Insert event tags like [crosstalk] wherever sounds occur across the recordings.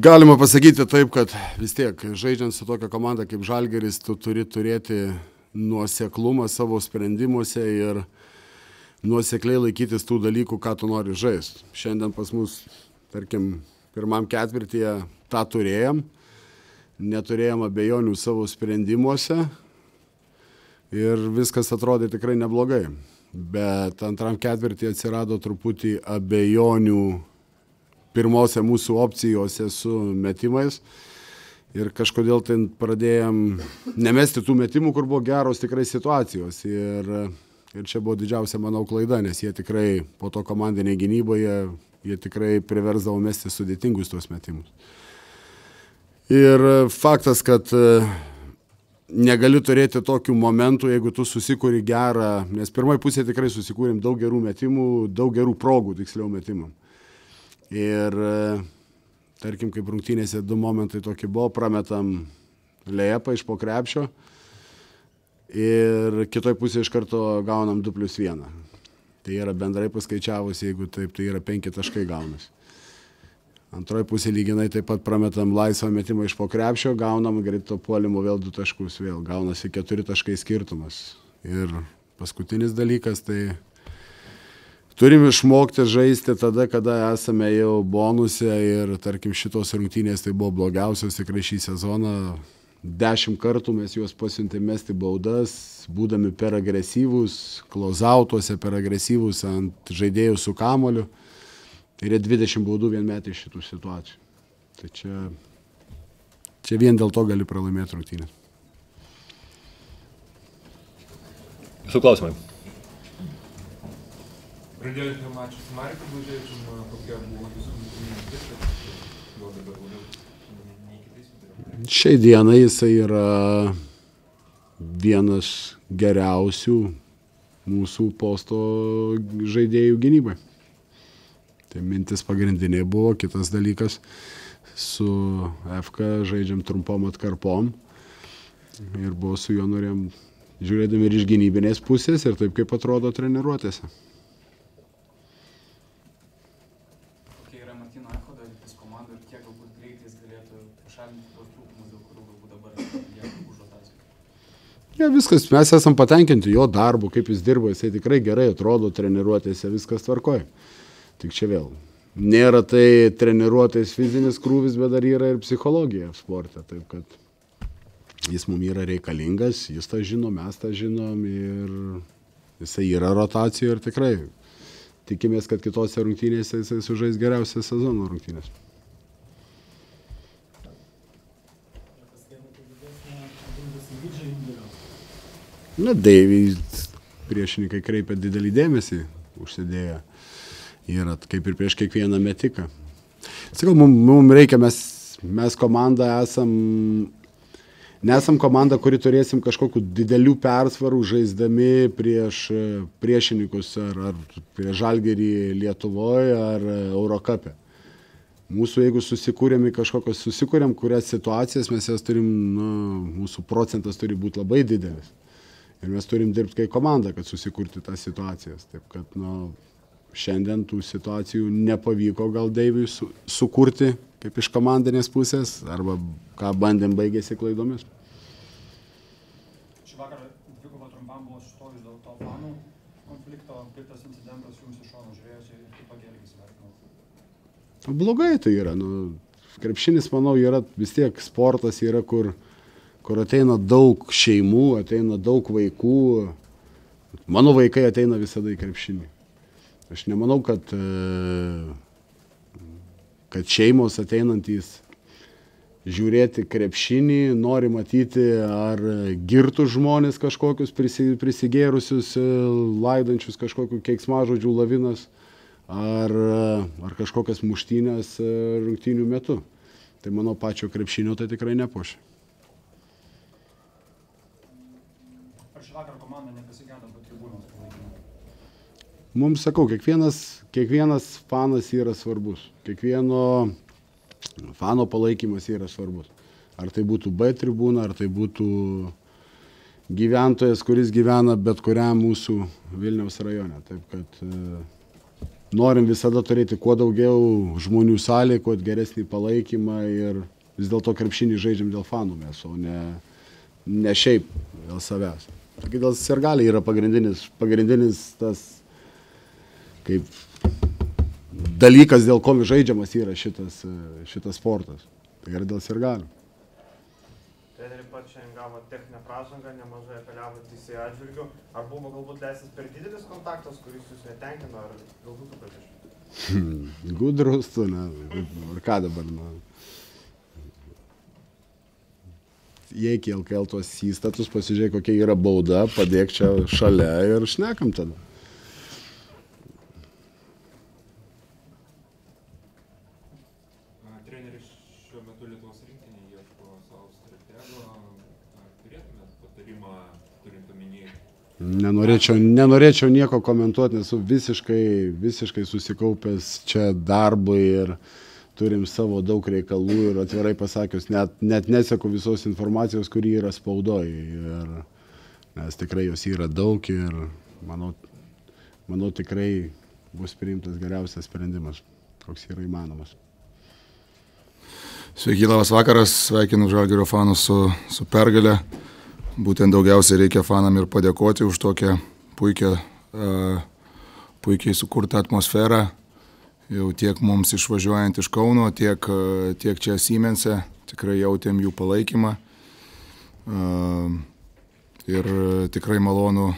Galima pasakyti taip, kad vis tiek, žaidžiant su tokia komanda kaip Žalgeris, tu turi turėti nuoseklumą savo sprendimuose ir nuosekliai laikytis tų dalykų, ką tu nori žaisti. Šiandien pas mus, tarkim, pirmam ketvirtyje tą turėjom, neturėjom abejonių savo sprendimuose ir viskas atrodė tikrai neblogai. Bet antram ketvirtį atsirado truputį abejonių pirmose mūsų opcijose su metimais. Ir kažkodėl ten pradėjom nemesti tų metimų, kur buvo geros tikrai situacijos. Ir, ir čia buvo didžiausia, manau, klaida, nes jie tikrai po to komandinėje gynyboje, jie tikrai priversdavo mesti sudėtingus tuos metimus. Ir faktas, kad negali turėti tokių momentų, jeigu tu susikūri gerą, nes pirmoji pusė tikrai susikūrėm daug gerų metimų, daug gerų progų, tiksliau metimam. Ir tarkim, kaip rungtynėse du momentai tokie buvo, prametam lėjapą iš po krepšio ir kitoj pusėje iš karto gaunam 2 plus 1. Tai yra bendrai paskaičiavus, jeigu taip, tai yra 5 taškai gaunasi. Antroji pusė lyginai taip pat prametam laisvą metimą iš po krepšio, gaunam greito puolimo vėl 2 taškus, vėl gaunasi 4 taškai skirtumas. Ir paskutinis dalykas, tai turim išmokti žaisti tada, kada esame jau bonuse ir tarkim šitos rungtynės tai buvo blogiausios tikrai šį sezoną. Dešimt kartų mes juos pasiuntėme mesti baudas, būdami per agresyvūs, klozautuose per agresyvūs ant žaidėjų su kamoliu. Ir jie 20 baudų vien metė iš šitų situacijų. Tai čia, čia vien dėl to gali pralaimėti rungtynės. Jūsų klausimai. Pradėjote mačą su Mariku Bužėčiu, kokia buvo jūsų mintis, kad buvo dabar labiau nei kitais metais? Šiai dienai jisai yra vienas geriausių mūsų posto žaidėjų gynybai. Tai mintis pagrindinė buvo, kitas dalykas, su FK žaidžiam trumpom atkarpom ir buvo su juo norėjom žiūrėdami ir iš gynybinės pusės ir taip, kaip atrodo treniruotėse. Kokia yra Martino Echodo ateitis komanda ir kiek galbūt greitai jis galėtų pašalinti tos trūkumus, dėl kurių galbūt dabar lieka už rotacijų? Ja, viskas, mes esam patenkinti jo darbu, kaip jis dirba, jisai tikrai gerai atrodo treniruotėse, viskas tvarkoja. Tik čia vėl. Nėra tai treniruotės fizinis krūvis, bet dar yra ir psichologija sporte. Taip kad jis mums yra reikalingas, jis tą žino, mes tą žinom ir jisai yra rotacijoje ir tikrai tikimės, kad kitose rungtynėse jisai sužais geriausią sezono rungtynės. Na, Deiviai priešininkai kreipia didelį dėmesį, užsidėję yra kaip ir prieš kiekvieną metiką. Sakau, mums mum reikia, mes, mes komanda esam, nesam komanda, kuri turėsim kažkokių didelių persvarų žaisdami prieš priešininkus ar, ar prieš žalgerį Lietuvoje ar Eurocapė. Mūsų, jeigu susikūrėm į kažkokias, susikūrėm kurias situacijas, mes jas turim, nu, mūsų procentas turi būti labai didelis. Ir mes turim dirbti kaip komanda, kad susikurti tas situacijas. Taip kad, nu, šiandien tų situacijų nepavyko gal Deiviui su, sukurti kaip iš komandinės pusės, arba ką bandėm baigėsi klaidomis. Šį vakarą dvikova trumpam buvo sustojus dėl to fanų konflikto, kaip tas incidentas jums iš šono žiūrėjosi ir kaip pati elgėsi vertinau. Blogai tai yra. Nu, krepšinis, manau, yra vis tiek sportas yra, kur, kur ateina daug šeimų, ateina daug vaikų. Mano vaikai ateina visada į krepšinį. Aš nemanau, kad, kad šeimos ateinantys žiūrėti krepšinį, nori matyti ar girtų žmonės kažkokius prisigėrusius, laidančius kažkokiu keiksmažodžių lavinas, ar, ar kažkokias muštynės rungtynių metu. Tai mano pačio krepšinio tai tikrai nepošia. Ar šį vakarą komanda nepasigėdo po tribūnos palaikymo? Mums sakau, kiekvienas, kiekvienas fanas yra svarbus. Kiekvieno fano palaikymas yra svarbus. Ar tai būtų B tribūna, ar tai būtų gyventojas, kuris gyvena bet kuriam mūsų Vilniaus rajone. Taip kad norim visada turėti kuo daugiau žmonių salėje, kuo geresnį palaikymą ir vis dėlto krepšinį žaidžiam dėl fanų mes, o ne, ne šiaip dėl savęs. Taigi dėl sirgaliai yra pagrindinis, pagrindinis tas kaip dalykas, dėl ko žaidžiamas yra šitas, šitas sportas. Tai yra dėl sirgalių. Treneriai pat šiandien gavo techninę pražangą, nemažai apeliavo teisėjų atžvilgių. Ar buvo galbūt leistas per didelis kontaktas, kuris jūs netenkino, ar galbūt priežasčių? [laughs] Gudrus, tu, ne, ir ką dabar, na. Įeik į LKL tuos įstatus, pasižiūrėk, kokia yra bauda, padėk čia šalia ir šnekam tada. Nenorėčiau, nenorėčiau nieko komentuoti, nesu visiškai, visiškai susikaupęs čia darbui ir turim savo daug reikalų ir atvirai pasakius, net, net neseku visos informacijos, kuri yra spaudoj. Ir, nes tikrai jos yra daug ir manau, manau tikrai bus priimtas geriausias sprendimas, koks yra įmanomas. Sveiki, labas vakaras, sveikinu Žalgirio fanus su, su pergalė. Būtent daugiausiai reikia fanam ir padėkoti už tokią puikią, uh, puikiai sukurtą atmosferą. Jau tiek mums išvažiuojant iš Kauno, tiek, uh, tiek čia Siemense, tikrai jautėm jų palaikymą. Uh, ir tikrai malonu,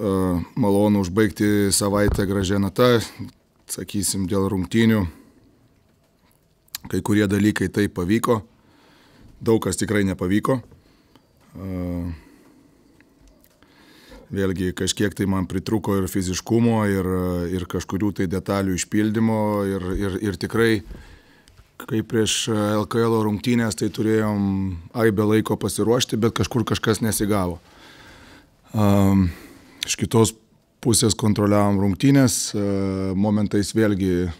uh, malonu užbaigti savaitę gražią natą, sakysim, dėl rungtynių kai kurie dalykai tai pavyko, daug kas tikrai nepavyko. Vėlgi kažkiek tai man pritruko ir fiziškumo, ir, ir kažkurių tai detalių išpildymo, ir, ir, ir tikrai, kai prieš LKL rungtynės, tai turėjom aibę laiko pasiruošti, bet kažkur kažkas nesigavo. Um, iš kitos pusės kontroliavom rungtynės, uh, momentais vėlgi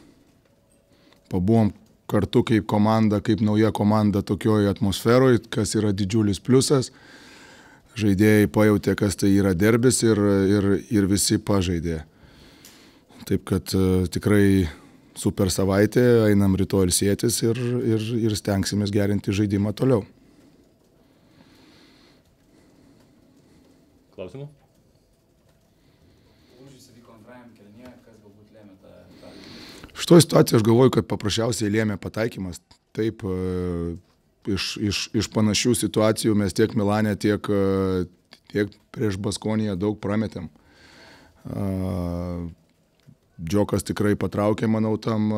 pabuvom kartu kaip komanda, kaip nauja komanda tokioje atmosferoje, kas yra didžiulis pliusas. Žaidėjai pajutė, kas tai yra derbis ir, ir, ir visi pažaidė. Taip kad uh, tikrai super savaitė, einam rytoj ilsėtis ir, ir, ir stengsimės gerinti žaidimą toliau. Klausimų? Šitoje situacijoje aš galvoju, kad paprasčiausiai lėmė pataikymas. Taip, e, iš, iš, iš panašių situacijų mes tiek Milanė, tiek, e, tiek prieš Baskoniją daug prametėm. E, Džokas tikrai patraukė, manau, tam,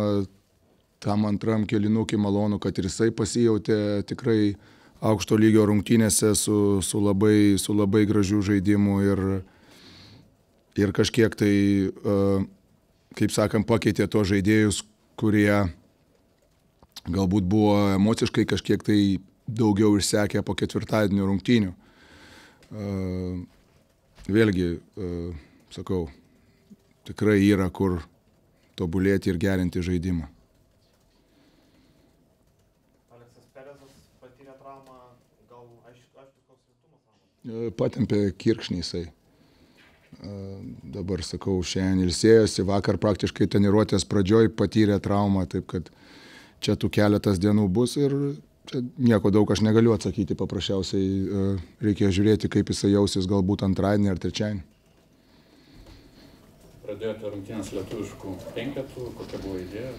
tam antram kelinukį malonu, kad ir jisai pasijautė tikrai aukšto lygio rungtynėse su, su, labai, su labai gražiu žaidimu ir, ir kažkiek tai, kaip sakant, pakeitė tos žaidėjus, kurie galbūt buvo emociškai kažkiek tai daugiau išsekę po ketvirtadienio rungtynių. Vėlgi, sakau, tikrai yra kur tobulėti ir gerinti žaidimą. Rimtumas. Patempė kirkšnį jisai. Dabar sakau, šiandien ilsėjosi, vakar praktiškai treniruotės pradžioj patyrė traumą, taip kad čia tų keletas dienų bus ir čia nieko daug aš negaliu atsakyti, paprasčiausiai reikia žiūrėti, kaip jisai jausis galbūt antradienį ar trečiadienį. Pradėjote rungtynės lietuviškų penketų, kokia buvo idėja?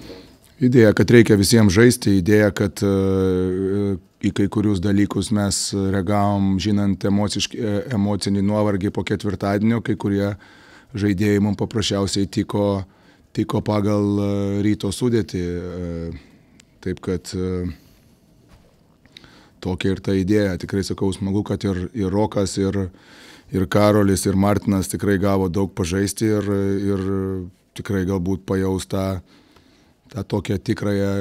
Idėja, kad reikia visiems žaisti, idėja, kad uh, į kai kurius dalykus mes reagavom, žinant emocinį nuovargį po ketvirtadienio, kai kurie žaidėjai mums paprasčiausiai tiko, tiko pagal ryto sudėti. Taip kad uh, tokia ir ta idėja. Tikrai sakau, smagu, kad ir, ir Rokas, ir, ir Karolis, ir Martinas tikrai gavo daug pažaisti ir, ir tikrai galbūt pajaus tą, tą tokią tikrąją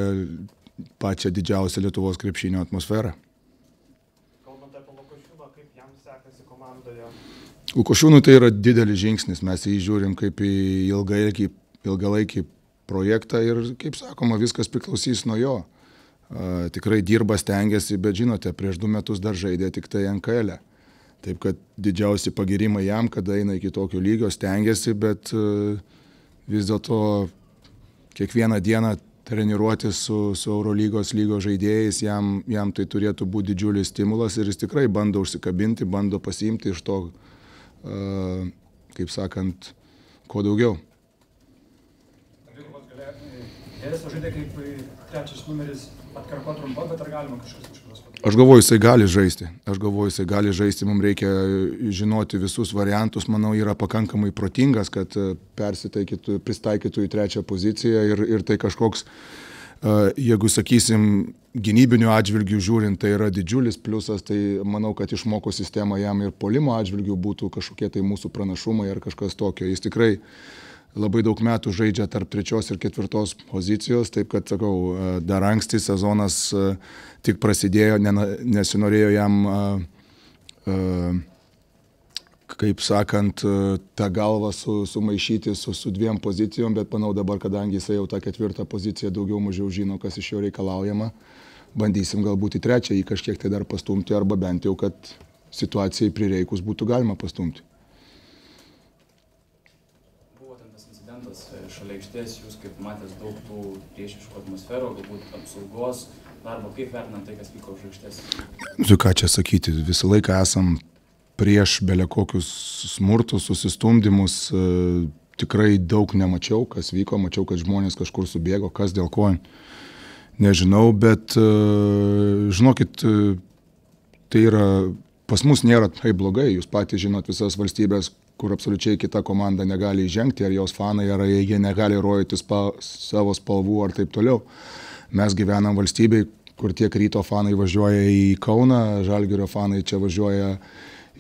pačią didžiausią Lietuvos krepšinio atmosferą. Kalbant apie Lukošiūną, kaip jam sekasi komandoje? Lukošiūnui tai yra didelis žingsnis, mes jį žiūrim kaip į ilgalaikį, ilgalaikį projektą ir, kaip sakoma, viskas priklausys nuo jo. Tikrai dirba, stengiasi, bet žinote, prieš du metus dar žaidė tik tai NKL. E. Taip kad didžiausi pagirimai jam, kada eina iki tokio lygio, stengiasi, bet vis dėlto kiekvieną dieną treniruotis su, su Eurolygos lygos žaidėjais, jam, jam tai turėtų būti didžiulis stimulas ir jis tikrai bando užsikabinti, bando pasiimti iš to, kaip sakant, kuo daugiau. Dvigubas Gėlės žaidė kaip e, trečias numeris atkarpa trumpa, bet ar galima kažkas iš jos padaryti? Aš galvoju, jisai gali žaisti. Aš galvoju, jisai gali žaisti, mums reikia žinoti visus variantus. Manau, yra pakankamai protingas, kad e, persitaikytų, pristaikytų į trečią poziciją ir, ir tai kažkoks, e, jeigu sakysim, gynybinių atžvilgių žiūrint, tai yra didžiulis pliusas, tai manau, kad išmoko sistemą jam ir polimo atžvilgių būtų kažkokie tai mūsų pranašumai ar kažkas tokio. Jis tikrai labai daug metų žaidžia tarp trečios ir ketvirtos pozicijos, taip kad, sakau, e, dar anksti sezonas e, tik prasidėjo, nesinorėjo jam, e, kaip sakant, tą galvą su, sumaišyti su, su dviem pozicijom, bet manau dabar, kadangi jisai jau tą ketvirtą poziciją daugiau mažiau žino, kas iš jo reikalaujama, bandysim galbūt į trečią jį kažkiek tai dar pastumti, arba bent jau, kad situacijai prireikus būtų galima pastumti. incidentas šalia aikštės, jūs kaip matęs daug tų priešiškų atmosferų, galbūt apsaugos darbo, kaip vertinant tai, kas vyko už aikštės? Nu, ką čia sakyti, visą laiką esam prieš belekokius smurtus, susistumdymus, e, tikrai daug nemačiau, kas vyko, mačiau, kad žmonės kažkur subėgo, kas dėl ko, nežinau, bet e, žinokit, e, tai yra, pas mus nėra taip blogai, jūs patys žinot visas valstybės, kur absoliučiai kita komanda negali įžengti, ar jos fanai, ar jie negali rodyti spa, savo spalvų ar taip toliau. Mes gyvenam valstybei, kur tiek ryto fanai važiuoja į Kauną, Žalgirio fanai čia važiuoja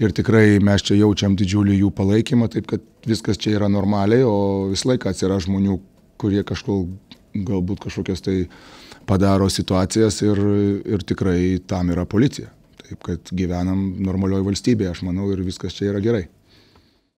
ir tikrai mes čia jaučiam didžiulį jų palaikymą, taip kad viskas čia yra normaliai, o visą laiką atsira žmonių, kurie kažkur galbūt kažkokias tai padaro situacijas ir, ir tikrai tam yra policija. Taip kad gyvenam normalioje valstybėje, aš manau, ir viskas čia yra gerai.